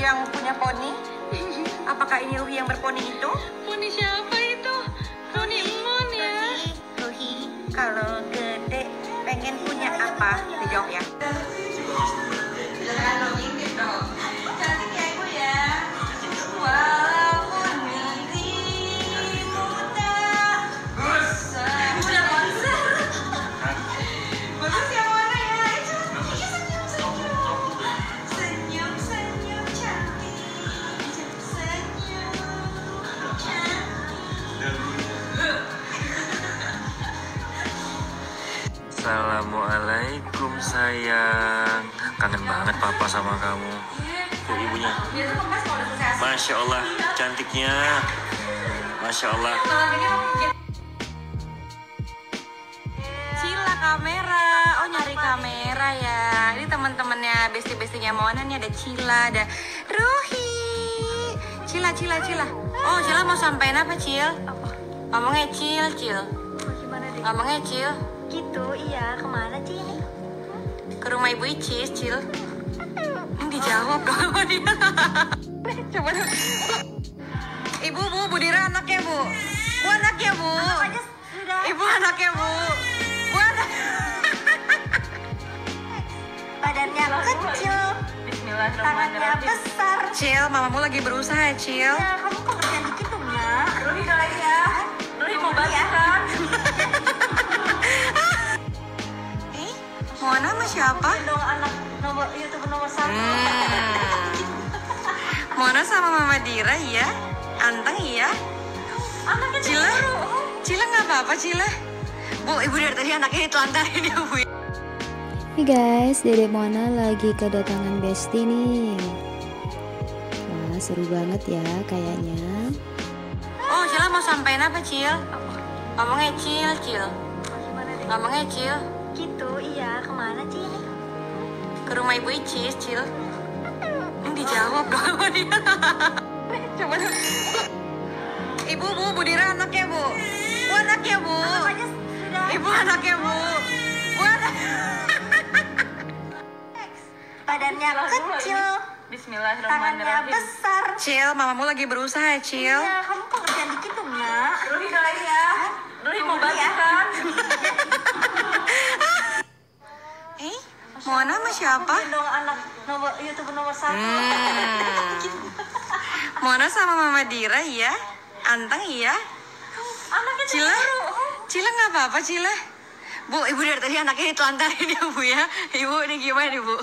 yang punya poni? Apakah ini Ruhi yang berponi itu? Poni siapa itu? Poni Emon ya. Ruhi, Ruhi, kalau gede pengen punya apa? Dijawab ya. Assalamualaikum sayang Kangen banget papa sama kamu Tuh ibunya. Masya Allah cantiknya Masya Allah Cila kamera, oh nyari kamera ya. Ini teman-temannya besti-bestinya Mona nih ada Cila, ada Ruhi. Cila, Cila, Cila. Oh Cila mau sampein apa Cil? Ngomongnya Cil, Cil. Ngomongnya Cil. Gitu, iya. Ke mana Ci ini? Ke rumah Ibu Icis, Cil. Ini dijawab dong dia. Coba. Ibu, Bu, Bu Dira anaknya, Bu. Bu anaknya, Bu. Ibu anaknya, Bu. Bu anak. Badannya kecil, tangannya besar. Cil, mamamu lagi berusaha, Cil. Ya, kamu kok dikit sama siapa? Dong anak nomor YouTube nomor satu. Hmm. Mona sama Mama Dira ya? Anteng iya? Anaknya Cila? Cila nggak apa-apa, Cila. Bu, ibu dari tadi anaknya ditelantarin ya, Bu. Nih guys, Dede Mona lagi kedatangan Besti nih. Wah, seru banget ya kayaknya. Oh, Cila mau sampein apa, Cil? Ngomongnya Cil, Cil. Ngomongnya Cil. Gitu, iya. Ke mana Ci ini? Ke rumah Ibu Icis, Cil. Ini dijawab dong sama dia. Coba. Ibu, Bu, Bu Dira anaknya, Bu. Bu anaknya, Bu. Ibu anaknya, Bu. Bu anak. Badannya kecil, tangannya besar. Cil, mamamu lagi berusaha, Cil. Ya, kamu kok kerjaan dikit dong, nak? Doain ya. Ruhi mau bantu ya. kan? eh, Mona sama siapa? Dong anak nomor YouTube nomor satu. Hmm. Mona sama Mama Dira iya? Anteng iya? Anaknya Cila? Cila nggak apa-apa Cila? Bu, ibu dari tadi anaknya ditelantarin ya Bu ya? Ibu ini gimana nih Bu?